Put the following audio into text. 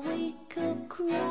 wake up crying.